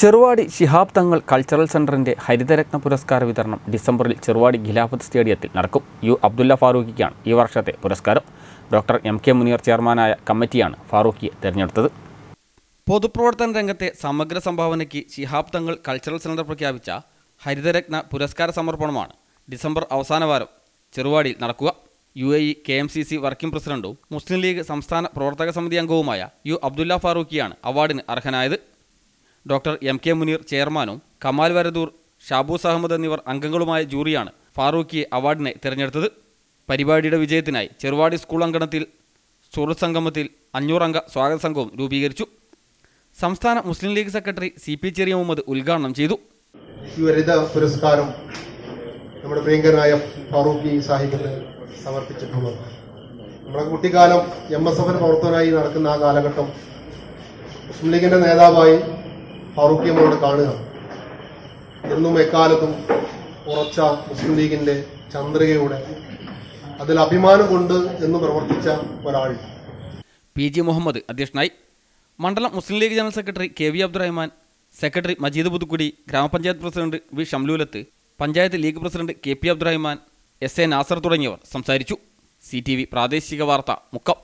Cheruvadi Shihab Thangal cultural സെന്ററിന്റെ ഹരിതരത്ന പുരസ്കാര വിതരണം ഡിസംബറിൽ ചെറുവാടി ഖിലാഫത്ത് സ്റ്റേഡിയത്തിൽ നടക്കും. യു അബ്ദുല്ല ഫാറൂഖിക്കാണ് ഈ വർഷത്തെ പുരസ്കാരം. ഡോക്ടർ എം കെ മുനീർ ചെയർമാനായ കമ്മിറ്റിയാണ് ഫാറൂഖിയെ തിരഞ്ഞെടുത്തത്. പൊതുപ്രവർത്തന രംഗത്തെ സമഗ്ര സംഭാവനയ്ക്ക് ശിഹാബ് തങ്ങൾ കൾച്ചറൽ സെന്റർ പ്രഖ്യാപിച്ച ഹരിതരത്ന പുരസ്കാര സമർപ്പണമാണ് ഡിസംബർ അവസാന വാരം ചെറുവാടിയിൽ നടക്കുക. U A E K M C C working പ്രസിഡന്റും മുസ്ലിം ലീഗ് സംസ്ഥാന പ്രവർത്തക സമിതി അംഗവുമായ യു അബ്ദുല്ല ഫാറൂഖിയാണ് അവാർഡിന് അർഹനായത്. ഡോക്ടർ എം കെ മുനീർ ചെയർമാനും കമാൽ വരദൂർ ഷാബൂസ് അഹമ്മദ് എന്നിവർ അംഗങ്ങളുമായ ജൂറിയാണ് ഫാറൂഖിയെ അവാർഡിനെ തിരഞ്ഞെടുത്തത്. പരിപാടിയുടെ വിജയത്തിനായി ചെറുവാടി സ്കൂൾ അങ്കണത്തിൽ സുഹൃത്ത് സംഗമത്തിൽ അഞ്ഞൂറംഗ സ്വാഗത സംഘവും രൂപീകരിച്ചു. സംസ്ഥാന Muslim League secretary C P Cheriya Muhammad ഉദ്ഘാടനം ചെയ്തു. പുരസ്കാരം നമ്മുടെ പ്രിയങ്കരനായ ഫാറൂഖി സാഹിബിന് സമർപ്പിച്ചിട്ടുള്ളത്. നമ്മുടെ കുട്ടിക്കാലം എം എസ് എഫിന് പ്രവർത്തകനായി നടക്കുന്ന ആ കാലഘട്ടം മുസ്ലിം ലീഗിന്റെ നേതാവായി ഫാറൂഖി കാണുക. എന്നും എക്കാലത്തും ഉറച്ച മുസ്ലിം ലീഗിന്റെ ചന്ദ്രികയുടെ അതിൽ അഭിമാനം കൊണ്ട് എന്ന് പ്രവർത്തിച്ച ഒരാൾ. പി ജി മുഹമ്മദ് അധ്യക്ഷനായി മണ്ഡലം Muslim League general secretary K V Abdurahman secretary Majeed Puthukkudi ഗ്രാമപഞ്ചായത്ത് president V Shamlulath panchayat League president K P Abdurahman S A Nasar തുടങ്ങിയവർ സംസാരിച്ചു. സി ടി വി പ്രാദേശിക വാർത്ത മുക്കം.